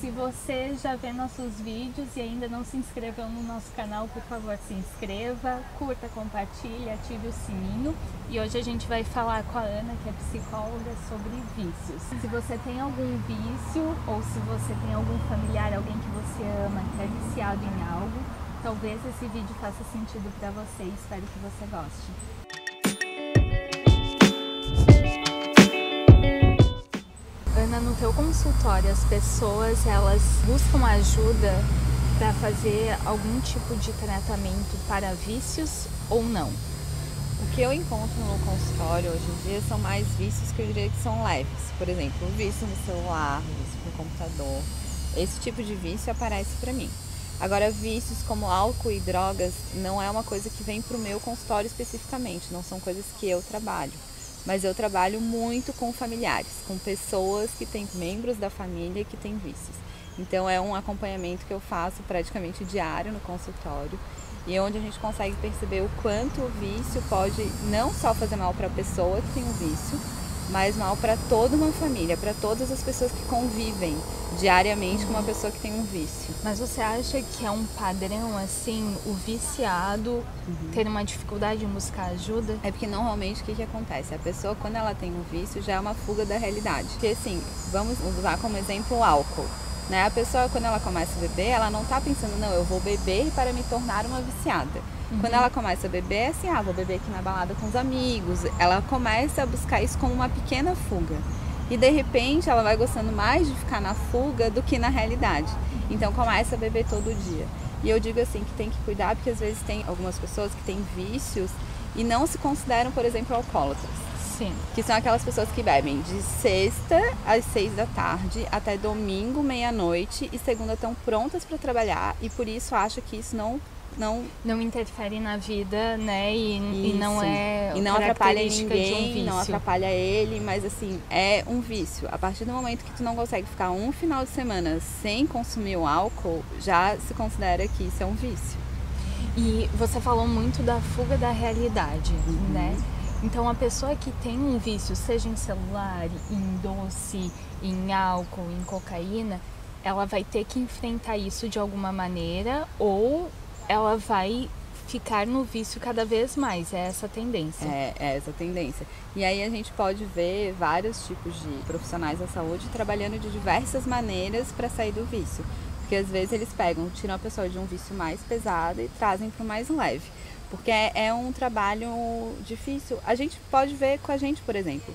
Se você já vê nossos vídeos e ainda não se inscreveu no nosso canal, por favor, se inscreva, curta, compartilhe, ative o sininho. E hoje a gente vai falar com a Ana, que é psicóloga, sobre vícios. Se você tem algum vício ou se você tem algum familiar, alguém que você ama, que é viciado em algo, talvez esse vídeo faça sentido para você espero que você goste. Teu consultório, as pessoas elas buscam ajuda para fazer algum tipo de tratamento para vícios ou não? O que eu encontro no consultório hoje em dia são mais vícios que eu diria que são leves. Por exemplo, o vício no celular, o vício no computador. Esse tipo de vício aparece para mim. Agora, vícios como álcool e drogas não é uma coisa que vem para o meu consultório especificamente, não são coisas que eu trabalho mas eu trabalho muito com familiares, com pessoas que têm membros da família que têm vícios. Então é um acompanhamento que eu faço praticamente diário no consultório e onde a gente consegue perceber o quanto o vício pode não só fazer mal para a pessoa que tem o vício, mas mal para toda uma família, para todas as pessoas que convivem diariamente com uma pessoa que tem um vício. Mas você acha que é um padrão assim, o viciado uhum. ter uma dificuldade em buscar ajuda? É porque normalmente o que, que acontece? A pessoa, quando ela tem um vício, já é uma fuga da realidade. Porque assim, vamos usar como exemplo o álcool. Né? A pessoa, quando ela começa a beber, ela não está pensando, não, eu vou beber para me tornar uma viciada. Uhum. Quando ela começa a beber, é assim, ah, vou beber aqui na balada com os amigos. Ela começa a buscar isso como uma pequena fuga. E de repente ela vai gostando mais de ficar na fuga do que na realidade. Então começa a beber todo dia. E eu digo assim que tem que cuidar porque às vezes tem algumas pessoas que têm vícios e não se consideram, por exemplo, alcoólatras. Sim. Que são aquelas pessoas que bebem de sexta às seis da tarde até domingo, meia-noite e segunda estão prontas para trabalhar e por isso acham que isso não não não interfere na vida, né? E, e não é e não atrapalha ninguém, um não atrapalha ele, mas assim é um vício. A partir do momento que tu não consegue ficar um final de semana sem consumir o álcool, já se considera que isso é um vício. E você falou muito da fuga da realidade, uhum. né? Então a pessoa que tem um vício, seja em celular, em doce, em álcool, em cocaína, ela vai ter que enfrentar isso de alguma maneira ou ela vai ficar no vício cada vez mais. É essa tendência. É, é essa tendência. E aí a gente pode ver vários tipos de profissionais da saúde trabalhando de diversas maneiras para sair do vício. Porque às vezes eles pegam, tiram a pessoa de um vício mais pesado e trazem para o mais leve. Porque é, é um trabalho difícil. A gente pode ver com a gente, por exemplo.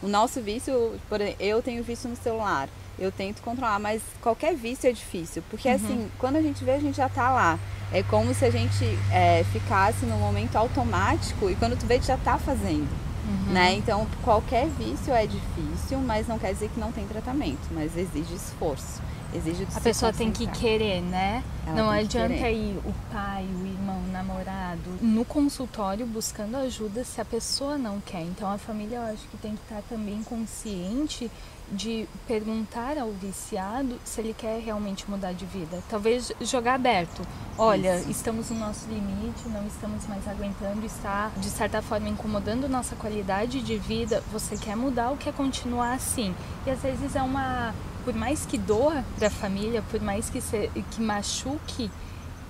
O nosso vício, por, eu tenho vício no celular, eu tento controlar, mas qualquer vício é difícil. Porque uhum. assim, quando a gente vê, a gente já está lá. É como se a gente é, ficasse no momento automático e quando tu vê, tu já está fazendo. Uhum. Né? Então, qualquer vício é difícil, mas não quer dizer que não tem tratamento, mas exige esforço. Exige a pessoa tem que querer, né? Ela não adianta ir o pai, o irmão, o namorado no consultório buscando ajuda se a pessoa não quer. Então a família eu acho que tem que estar também consciente de perguntar ao viciado se ele quer realmente mudar de vida. Talvez jogar aberto. Olha, Isso. estamos no nosso limite, não estamos mais aguentando, está de certa forma incomodando nossa qualidade de vida. Você quer mudar ou quer continuar assim? E às vezes é uma por mais que doa da família, por mais que, se, que machuque,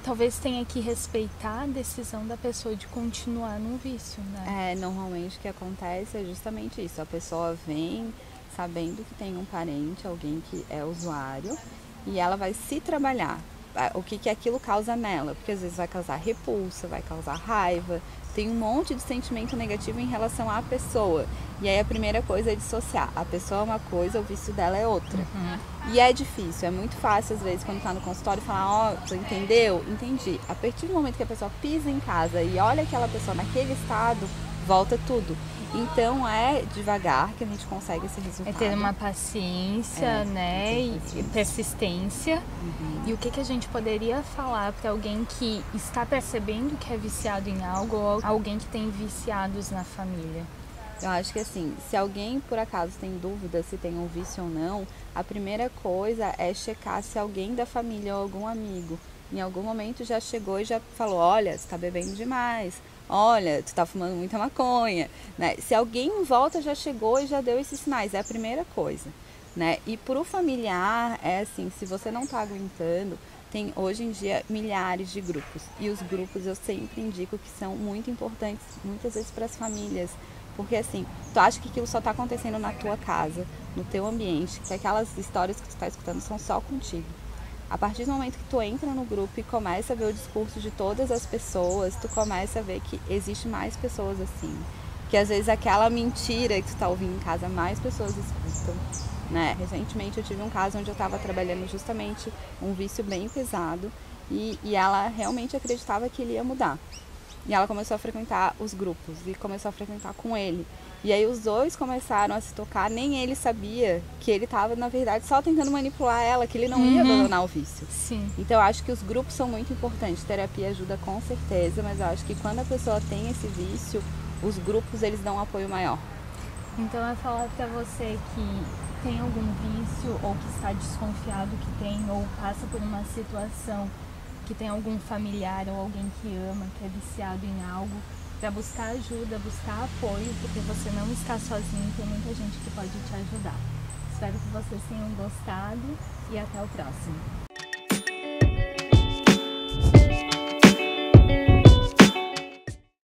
talvez tenha que respeitar a decisão da pessoa de continuar no vício, né? É, normalmente o que acontece é justamente isso. A pessoa vem sabendo que tem um parente, alguém que é usuário, e ela vai se trabalhar. O que, que aquilo causa nela? Porque às vezes vai causar repulsa, vai causar raiva, tem um monte de sentimento negativo em relação à pessoa. E aí a primeira coisa é dissociar. A pessoa é uma coisa, o vício dela é outra. Uhum. E é difícil, é muito fácil às vezes quando está no consultório falar, ó, oh, tu entendeu? Entendi. A partir do momento que a pessoa pisa em casa e olha aquela pessoa naquele estado, volta tudo. Então é devagar que a gente consegue esse resultado. É ter uma paciência, é, né? E persistência. Uhum. E o que, que a gente poderia falar para alguém que está percebendo que é viciado em algo ou alguém que tem viciados na família? Eu acho que assim, se alguém por acaso tem dúvida se tem um vício ou não, a primeira coisa é checar se alguém da família ou algum amigo em algum momento já chegou e já falou, olha, você está bebendo demais, olha, tu está fumando muita maconha. Né? Se alguém em volta já chegou e já deu esses sinais, é a primeira coisa. né? E pro familiar, é assim, se você não tá aguentando, tem hoje em dia milhares de grupos. E os grupos eu sempre indico que são muito importantes, muitas vezes para as famílias. Porque assim, tu acha que aquilo só está acontecendo na tua casa, no teu ambiente, que aquelas histórias que tu está escutando são só contigo. A partir do momento que tu entra no grupo e começa a ver o discurso de todas as pessoas, tu começa a ver que existe mais pessoas assim. Que às vezes aquela mentira que tu está ouvindo em casa, mais pessoas escutam. Né? Recentemente eu tive um caso onde eu estava trabalhando justamente um vício bem pesado e, e ela realmente acreditava que ele ia mudar. E ela começou a frequentar os grupos e começou a frequentar com ele. E aí os dois começaram a se tocar, nem ele sabia que ele estava, na verdade, só tentando manipular ela, que ele não uhum. ia abandonar o vício. Sim. Então eu acho que os grupos são muito importantes. Terapia ajuda com certeza, mas eu acho que quando a pessoa tem esse vício, os grupos eles dão um apoio maior. Então é falar para você que tem algum vício ou que está desconfiado que tem ou passa por uma situação que tem algum familiar ou alguém que ama, que é viciado em algo, para buscar ajuda, buscar apoio, porque você não está sozinho, tem muita gente que pode te ajudar. Espero que vocês tenham gostado e até o próximo.